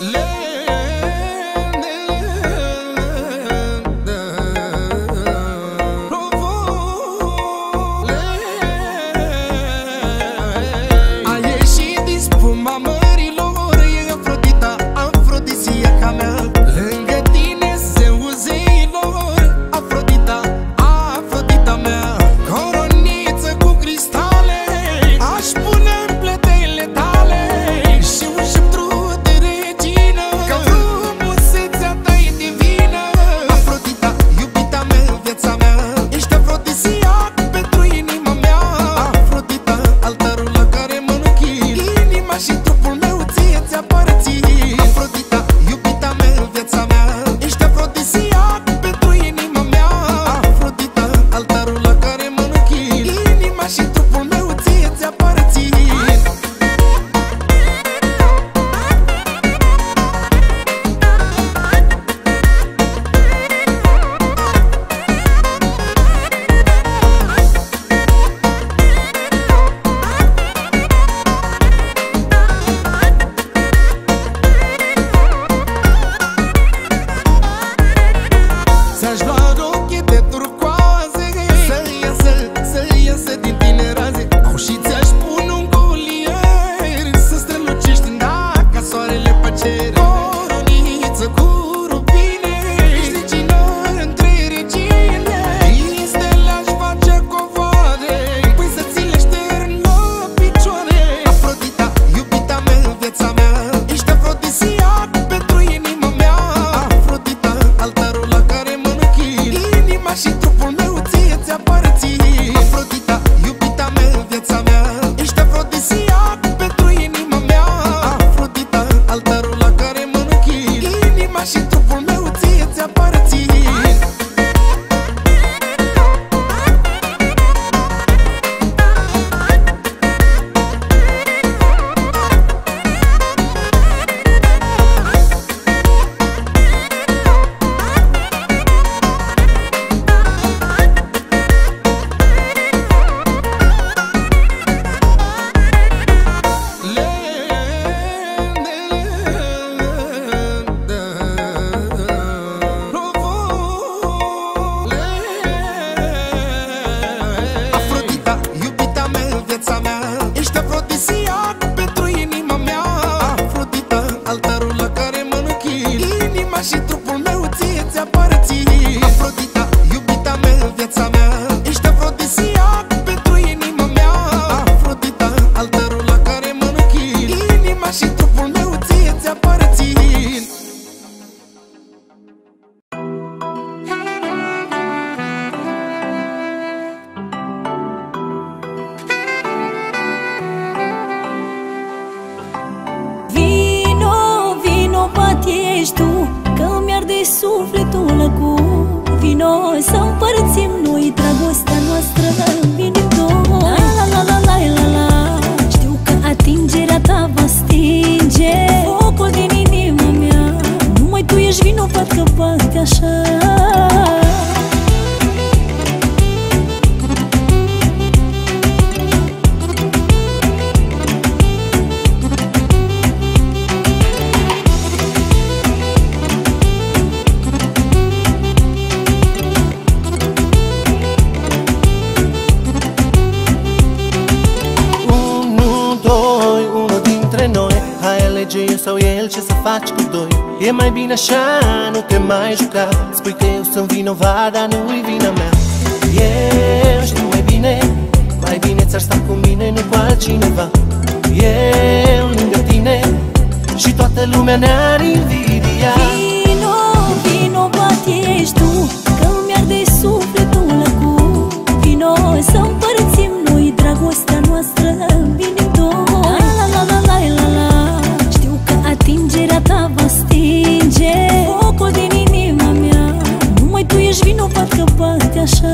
Love. Así capaz de hacer E mai bine așa, nu te mai juca. Spui că eu sunt vinovat, nu-i vina mea. Eu știu mai bine Mai bine ți-ar sta cu mine, nu cu altcineva. Eu lângă tine Și toată lumea ne-ar invidia. Vino, vinovat ești tu Că mi arde sufletul acum Vino să împărțim noi dragostea noastră bine că bate așa.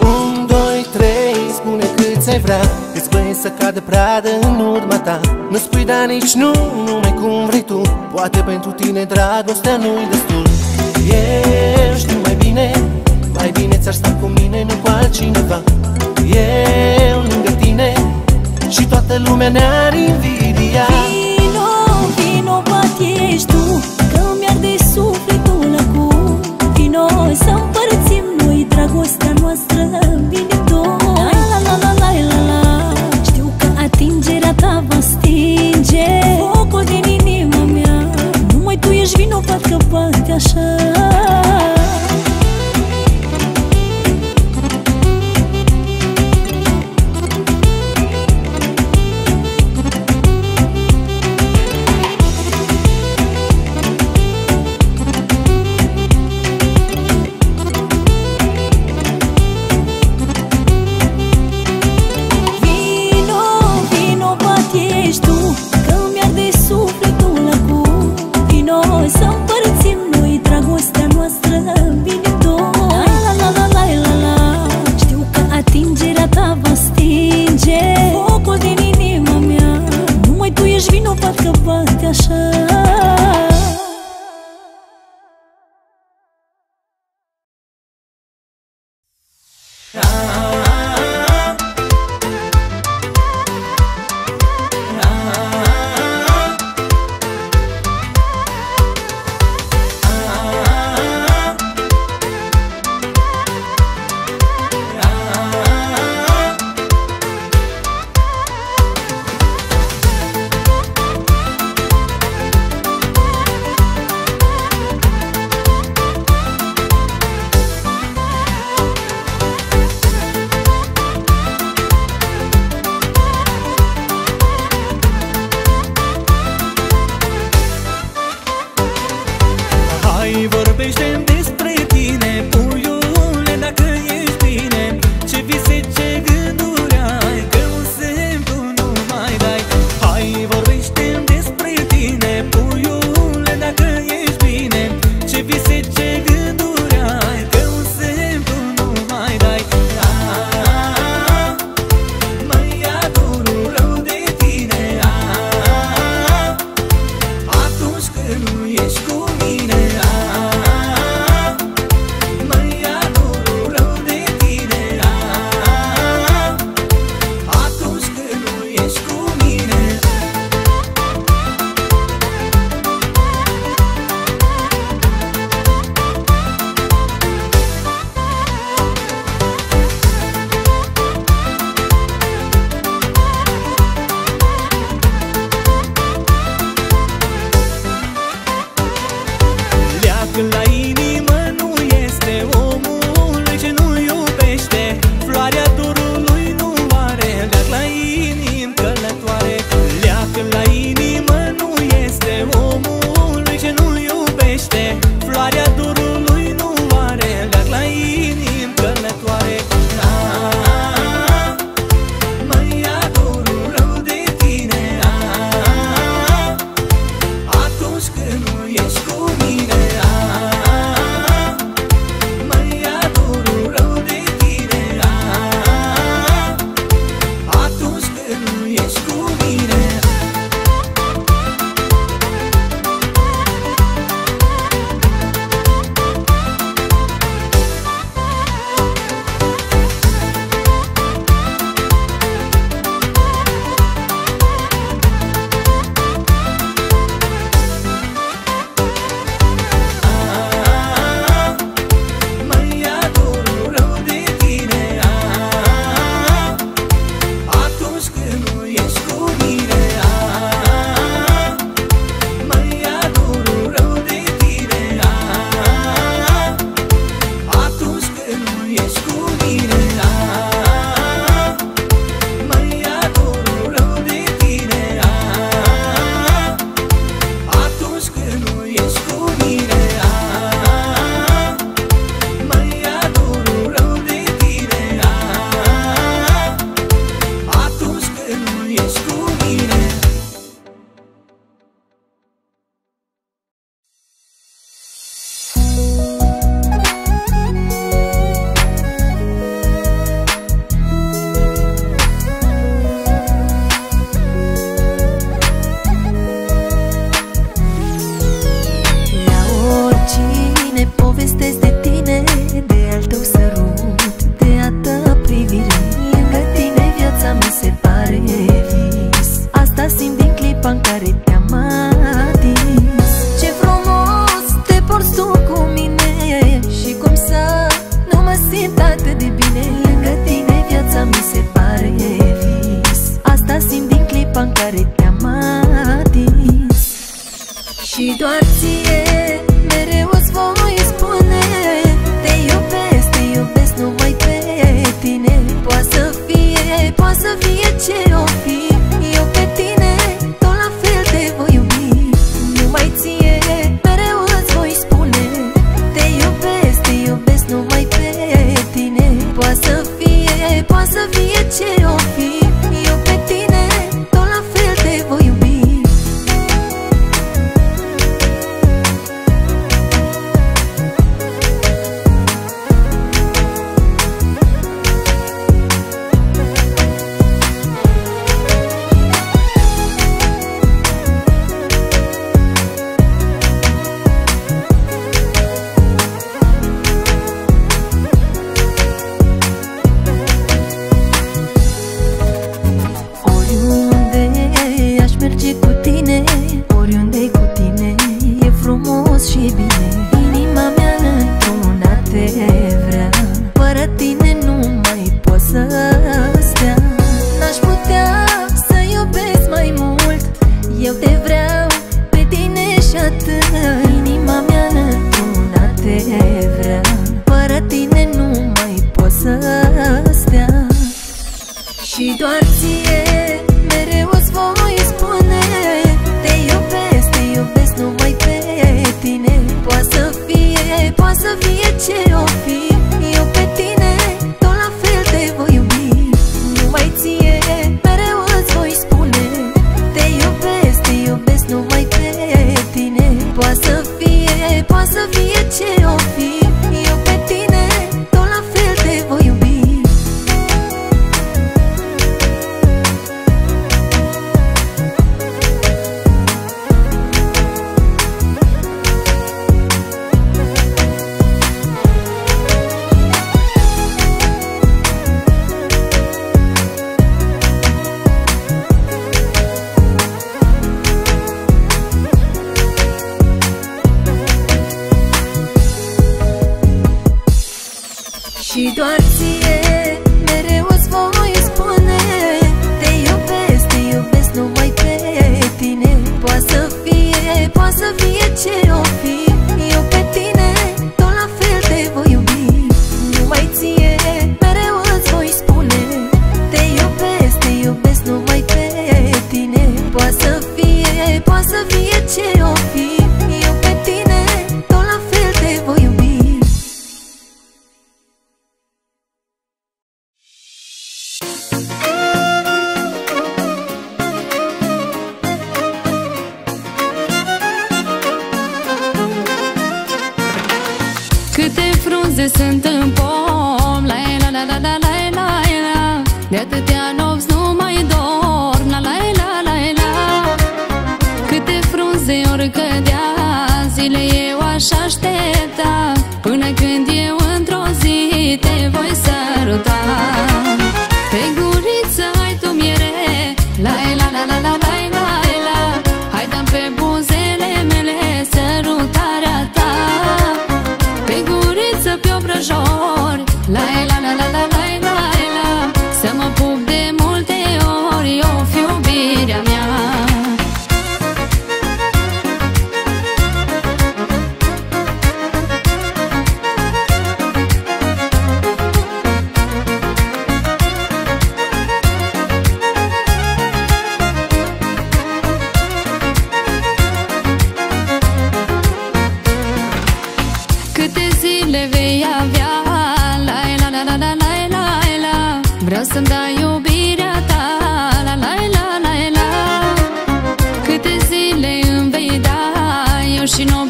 Un, doi, trei, spune cât ai vrea să cadă pradă în urma ta. Nu spui da nici nu, numai cum vrei tu. Poate pentru tine dragostea nu-i destul. Eu știu mai bine Mai bine ți-ar sta cu mine, nu cu altcineva. Eu lângă tine Și toată lumea ne-ar invidia. Vino, vinovat ești tu Că mi-arde sufletul acum Vino să împărțim noi dragostea noastră Bine tot stinge Focul din inima mea. Numai tu ești vinovat că bate așa Sư they stay 许多几。presente.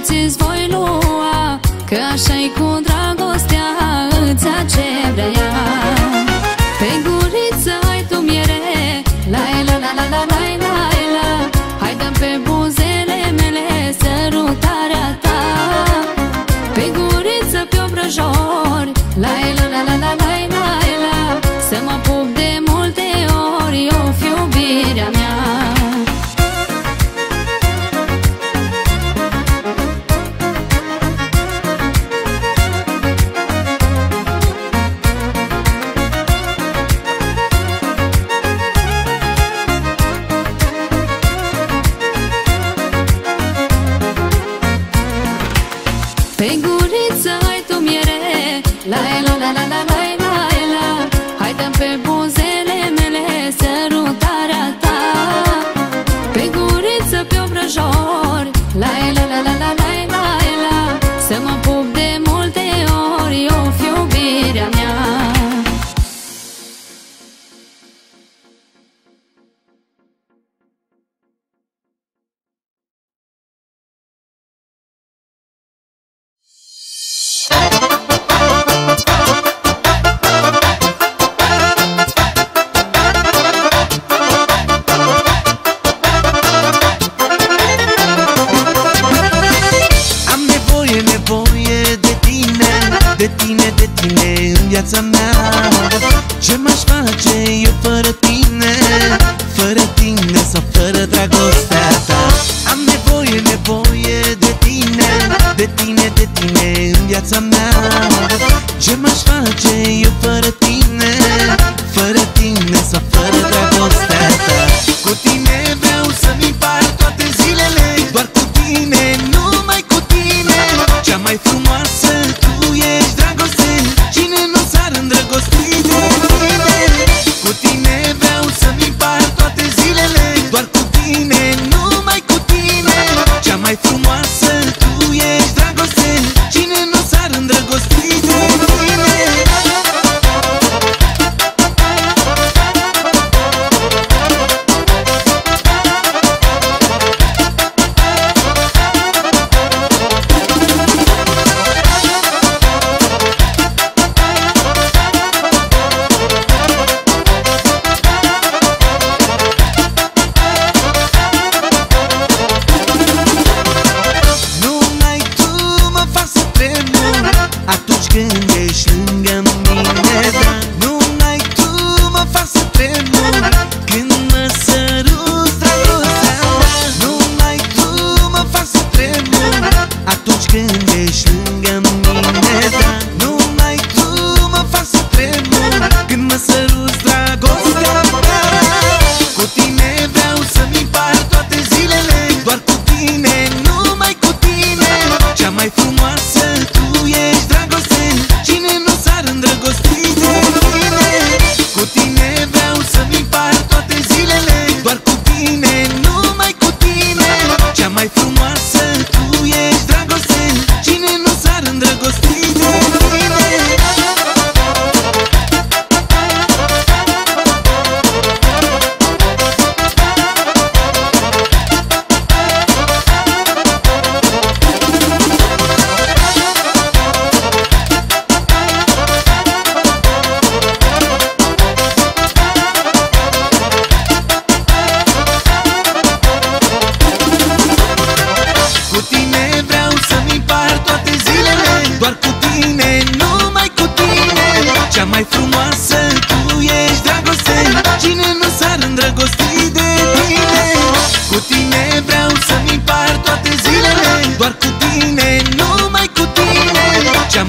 Eu și Seguro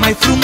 mais pro